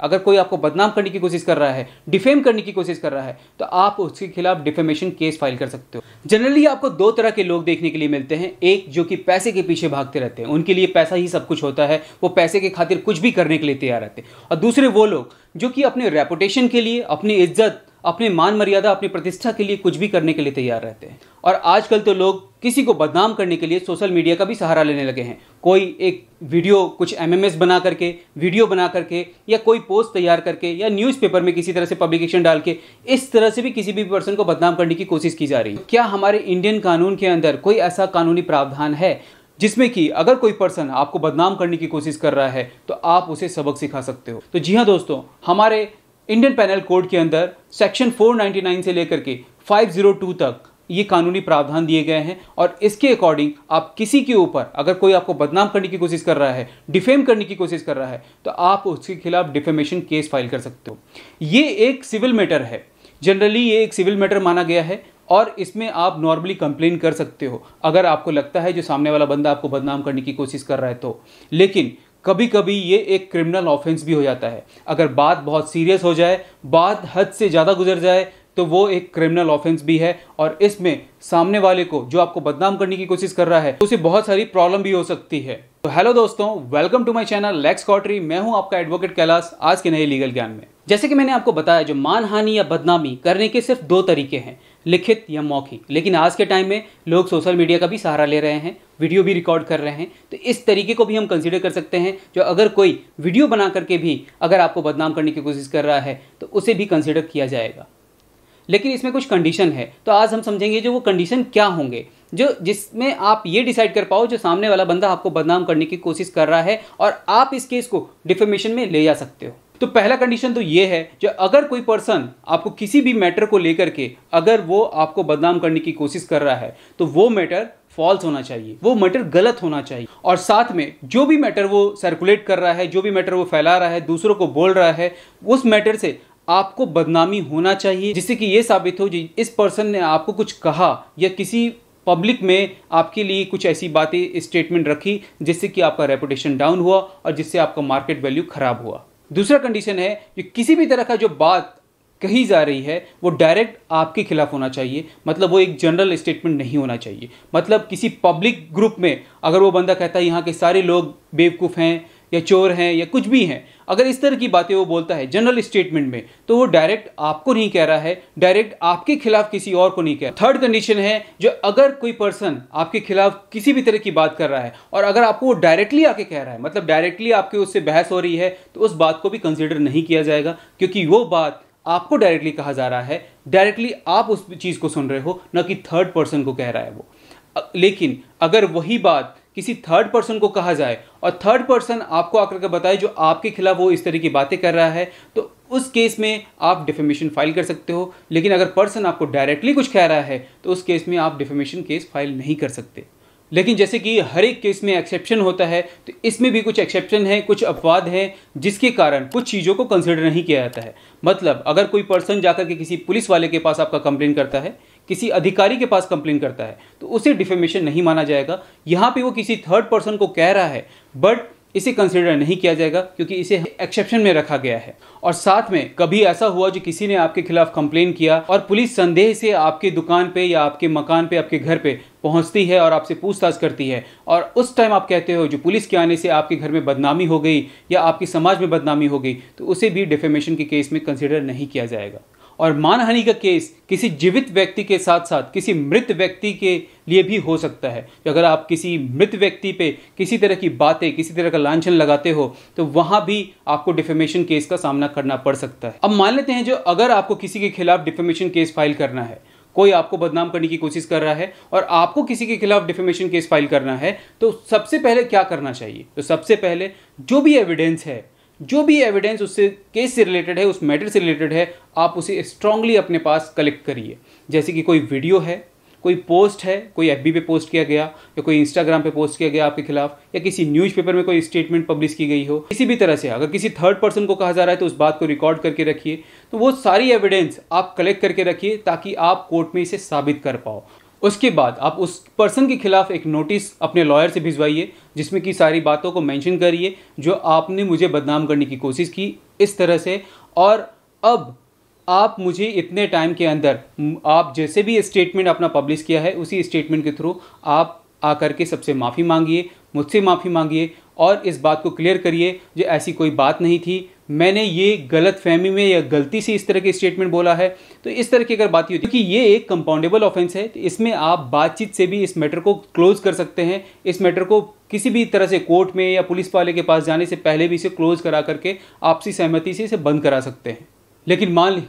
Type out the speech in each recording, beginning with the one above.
अगर कोई आपको बदनाम करने की कोशिश कर रहा है, डिफेम करने की कोशिश कर रहा है तो आप उसके खिलाफ डिफेमेशन केस फ़ाइल कर सकते हो। जनरली आपको दो तरह के लोग देखने के लिए मिलते हैं। एक जो कि पैसे के पीछे भागते रहते हैं। उनके लिए पैसा ही सब कुछ होता है। वो पैसे के खातिर कुछ भी करने के लिए तैयार रहते हैं। और दूसरे वो लोग जो कि अपने रेपुटेशन के लिए, अपनी इज़्ज़त, अपने मान मर्यादा, अपनी प्रतिष्ठा के लिए कुछ भी करने के लिए तैयार रहते हैं। और आजकल तो लोग किसी को बदनाम करने के लिए सोशल मीडिया का भी सहारा लेने लगे हैं। कोई एक वीडियो कुछ एमएमएस बना करके, वीडियो बना करके, या कोई पोस्ट तैयार करके, या न्यूज़पेपर में किसी तरह से पब्लिकेशन डाल के, इस तरह से भी किसी भी पर्सन को बदनाम करने की कोशिश की जा रही है। क्या हमारे इंडियन कानून के अंदर कोई ऐसा कानूनी प्रावधान है, जिसमें कि अगर कोई पर्सन आपको बदनाम करने की कोशिश कर रहा है तो आप उसे सबक सिखा सकते हो? तो जी हाँ दोस्तों, हमारे इंडियन पैनल कोड के अंदर सेक्शन 499 से लेकर के 502 तक ये कानूनी प्रावधान दिए गए हैं और इसके अकॉर्डिंग आप किसी के ऊपर, अगर कोई आपको बदनाम करने की कोशिश कर रहा है, डिफेम करने की कोशिश कर रहा है तो आप उसके खिलाफ डिफेमेशन केस फ़ाइल कर सकते हो। ये एक सिविल मैटर है। जनरली ये एक सिविल मैटर माना गया है और इसमें आप नॉर्मली कंप्लेन कर सकते हो, अगर आपको लगता है जो सामने वाला बंदा आपको बदनाम करने की कोशिश कर रहा है तो। लेकिन कभी कभी ये एक क्रिमिनल ऑफेंस भी हो जाता है। अगर बात बहुत सीरियस हो जाए, बात हद से ज़्यादा गुजर जाए तो वो एक क्रिमिनल ऑफेंस भी है और इसमें सामने वाले को, जो आपको बदनाम करने की कोशिश कर रहा है, उसे बहुत सारी प्रॉब्लम भी हो सकती है। तो हेलो दोस्तों वेलकम टू माय चैनल लेक्स कॉटरी मैं हूँ आपका एडवोकेट कैलाश, आज के नए लीगल ज्ञान में। जैसे कि मैंने आपको बताया, जो मानहानि या बदनामी करने के सिर्फ़ दो तरीके हैं, लिखित या मौखिक। लेकिन आज के टाइम में लोग सोशल मीडिया का भी सहारा ले रहे हैं वीडियो भी रिकॉर्ड कर रहे हैं। तो इस तरीके को भी हम कंसिडर कर सकते हैं, जो अगर कोई वीडियो बना करके भी अगर आपको बदनाम करने की कोशिश कर रहा है तो उसे भी कंसिडर किया जाएगा। लेकिन इसमें कुछ कंडीशन है। तो आज हम समझेंगे जो वो कंडीशन क्या होंगे, जो जिसमें आप ये डिसाइड कर पाओ जो सामने वाला बंदा आपको बदनाम करने की कोशिश कर रहा है और आप इस केस को डिफेमेशन में ले जा सकते हो। तो पहला कंडीशन तो ये है जो अगर कोई पर्सन आपको किसी भी मैटर को लेकर के अगर वो आपको बदनाम करने की कोशिश कर रहा है तो वो मैटर फॉल्स होना चाहिए। वो मैटर गलत होना चाहिए। और साथ में जो भी मैटर वो सर्कुलेट कर रहा है, जो भी मैटर वो फैला रहा है, दूसरों को बोल रहा है, उस मैटर से आपको बदनामी होना चाहिए। जिससे कि ये साबित हो जी, इस पर्सन ने आपको कुछ कहा या किसी पब्लिक में आपके लिए कुछ ऐसी बातें, स्टेटमेंट रखी जिससे कि आपका रेपुटेशन डाउन हुआ और जिससे आपका मार्केट वैल्यू खराब हुआ। दूसरा कंडीशन है कि किसी भी तरह का जो बात कही जा रही है, वो डायरेक्ट आपके खिलाफ होना चाहिए। मतलब वो एक जनरल स्टेटमेंट नहीं होना चाहिए। मतलब किसी पब्लिक ग्रुप में अगर वो बंदा कहता है, यहाँ के सारे लोग बेवकूफ़ हैं या चोर हैं या कुछ भी हैं, अगर इस तरह की बातें वो बोलता है जनरल स्टेटमेंट में तो वो डायरेक्ट आपको नहीं कह रहा है डायरेक्ट आपके खिलाफ किसी और को नहीं कह रहा। थर्ड कंडीशन है जो अगर कोई पर्सन आपके खिलाफ किसी भी तरह की बात कर रहा है, और अगर आपको वो डायरेक्टली आके कह रहा है मतलब डायरेक्टली आपके उससे बहस हो रही है तो उस बात को भी कंसिडर नहीं किया जाएगा, क्योंकि वो बात आपको डायरेक्टली कहा जा रहा है डायरेक्टली आप उस चीज़ को सुन रहे हो, न कि थर्ड पर्सन को कह रहा है वो। लेकिन अगर वही बात किसी थर्ड पर्सन को कहा जाए और थर्ड पर्सन आपको आकर के बताए जो आपके खिलाफ वो इस तरह की बातें कर रहा है तो उस केस में आप डिफेमेशन फ़ाइल कर सकते हो। लेकिन अगर पर्सन आपको डायरेक्टली कुछ कह रहा है तो उस केस में आप डिफेमेशन केस फ़ाइल नहीं कर सकते। लेकिन जैसे कि हर एक केस में एक्सेप्शन होता है तो इसमें भी कुछ एक्सेप्शन है, कुछ अपवाद हैं, जिसके कारण कुछ चीज़ों को कंसिडर नहीं किया जाता है। मतलब अगर कोई पर्सन जाकर के किसी पुलिस वाले के पास आपका कंप्लेन करता है किसी अधिकारी के पास कंप्लेन करता है तो उसे डिफेमेशन नहीं माना जाएगा। यहाँ पे वो किसी थर्ड पर्सन को कह रहा है बट इसे कंसिडर नहीं किया जाएगा, क्योंकि इसे एक्सेप्शन में रखा गया है। और साथ में कभी ऐसा हुआ जो किसी ने आपके खिलाफ कंप्लेन किया और पुलिस संदेह से आपकी दुकान पे या आपके मकान पे, आपके घर पे पहुँचती है और आपसे पूछताछ करती है। और उस टाइम आप कहते हो, जो पुलिस के आने से आपके घर में बदनामी हो गई या आपके समाज में बदनामी हो गई तो उसे भी डिफेमेशन के केस में कंसिडर नहीं किया जाएगा। और मानहानि का केस किसी जीवित व्यक्ति के साथ साथ किसी मृत व्यक्ति के लिए भी हो सकता है। कि अगर आप किसी मृत व्यक्ति पे किसी तरह की बातें, किसी तरह का लांछन लगाते हो तो वहाँ भी आपको डिफेमेशन केस का सामना करना पड़ सकता है। अब मान लेते हैं जो अगर आपको किसी के खिलाफ डिफेमेशन केस फ़ाइल करना है, कोई आपको बदनाम करने की कोशिश कर रहा है और आपको किसी के खिलाफ डिफेमेशन केस फ़ाइल करना है तो सबसे पहले क्या करना चाहिए? तो सबसे पहले जो भी एविडेंस है जो भी एविडेंस उससे केस से रिलेटेड है, उस मैटर से रिलेटेड है, आप उसे स्ट्रांगली अपने पास कलेक्ट करिए। जैसे कि कोई वीडियो है, कोई पोस्ट है, कोई एफबी पे पोस्ट किया गया, या कोई इंस्टाग्राम पे पोस्ट किया गया आपके खिलाफ, या किसी न्यूज़पेपर में कोई स्टेटमेंट पब्लिश की गई हो, किसी भी तरह से, अगर किसी थर्ड पर्सन को कहा जा रहा है तो उस बात को रिकॉर्ड करके रखिए। तो वो सारी एविडेंस आप कलेक्ट करके रखिए, ताकि आप कोर्ट में इसे साबित कर पाओ। उसके बाद आप उस पर्सन के खिलाफ एक नोटिस अपने लॉयर से भिजवाइए, जिसमें कि सारी बातों को मेंशन करिए, जो आपने मुझे बदनाम करने की कोशिश की, इस तरह से। और अब आप मुझे इतने टाइम के अंदर, आप जैसे भी स्टेटमेंट अपना पब्लिश किया है, उसी स्टेटमेंट के थ्रू आप आकर के सबसे माफ़ी मांगिए, मुझसे माफ़ी मांगिए, और इस बात को क्लियर करिए, जो ऐसी कोई बात नहीं थी। मैंने ये गलत फहमी में या गलती से इस तरह के स्टेटमेंट बोला है। तो इस तरह की अगर बात होती है क्योंकि ये एक कंपाउंडेबल ऑफेंस है तो इसमें आप बातचीत से भी इस मैटर को क्लोज कर सकते हैं। इस मैटर को किसी भी तरह से कोर्ट में या पुलिस वाले के पास जाने से पहले भी इसे क्लोज करा करके आपसी सहमति से इसे बंद करा सकते हैं। लेकिन मान ली,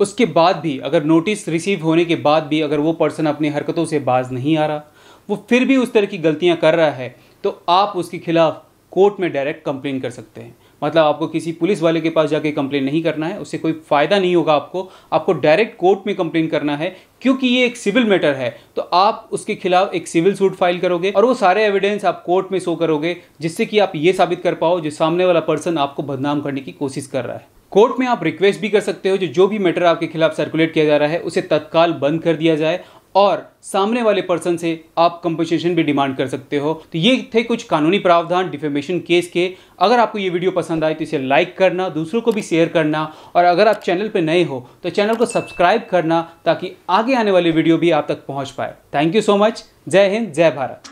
उसके बाद भी अगर नोटिस रिसीव होने के बाद भी अगर वो पर्सन अपनी हरकतों से बाज नहीं आ रहा, वो फिर भी उस तरह की गलतियाँ कर रहा है तो आप उसके खिलाफ कोर्ट में डायरेक्ट कंप्लेन कर सकते हैं। मतलब आपको किसी पुलिस वाले के पास जाके कंप्लेन नहीं करना है, उससे कोई फ़ायदा नहीं होगा आपको। आपको डायरेक्ट कोर्ट में कंप्लेन करना है, क्योंकि ये एक सिविल मैटर है। तो आप उसके खिलाफ एक सिविल सूट फ़ाइल करोगे और वो सारे एविडेंस आप कोर्ट में शो करोगे, जिससे कि आप ये साबित कर पाओ जो सामने वाला पर्सन आपको बदनाम करने की कोशिश कर रहा है। कोर्ट में आप रिक्वेस्ट भी कर सकते हो जो जो भी मैटर आपके खिलाफ सर्कुलेट किया जा रहा है, उसे तत्काल बंद कर दिया जाए और सामने वाले पर्सन से आप कंपनसेशन भी डिमांड कर सकते हो। तो ये थे कुछ कानूनी प्रावधान डिफेमेशन केस के। अगर आपको ये वीडियो पसंद आए तो इसे लाइक करना, दूसरों को भी शेयर करना। और अगर आप चैनल पर नए हो तो चैनल को सब्सक्राइब करना ताकि आगे आने वाली वीडियो भी आप तक पहुँच पाए। थैंक यू सो मच जय हिंद, जय भारत।